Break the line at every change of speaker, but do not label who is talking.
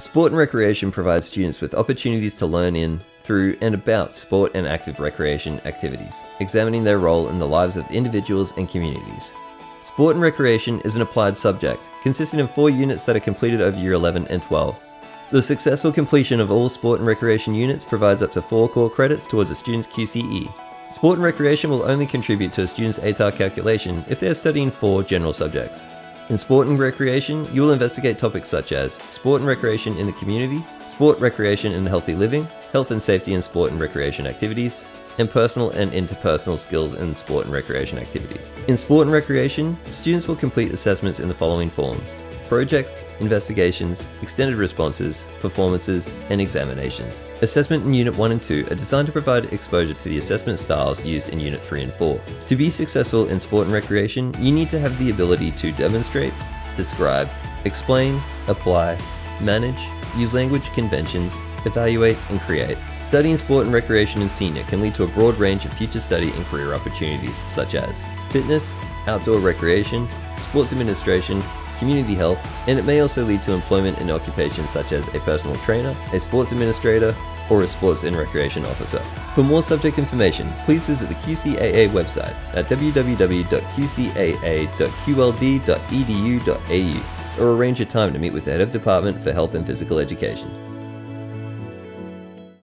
Sport and recreation provides students with opportunities to learn in, through, and about sport and active recreation activities, examining their role in the lives of individuals and communities. Sport and recreation is an applied subject, consisting of four units that are completed over year 11 and 12. The successful completion of all sport and recreation units provides up to four core credits towards a student's QCE. Sport and recreation will only contribute to a student's ATAR calculation if they are studying four general subjects. In sport and recreation, you will investigate topics such as sport and recreation in the community, sport recreation and healthy living, health and safety in sport and recreation activities, and personal and interpersonal skills in sport and recreation activities. In sport and recreation, students will complete assessments in the following forms projects, investigations, extended responses, performances, and examinations. Assessment in Unit 1 and 2 are designed to provide exposure to the assessment styles used in Unit 3 and 4. To be successful in sport and recreation, you need to have the ability to demonstrate, describe, explain, apply, manage, use language conventions, evaluate, and create. Studying sport and recreation in senior can lead to a broad range of future study and career opportunities, such as fitness, outdoor recreation, sports administration, community health, and it may also lead to employment in occupations such as a personal trainer, a sports administrator, or a sports and recreation officer. For more subject information, please visit the QCAA website at www.qcaa.qld.edu.au or arrange a time to meet with the Head of Department for Health and Physical Education.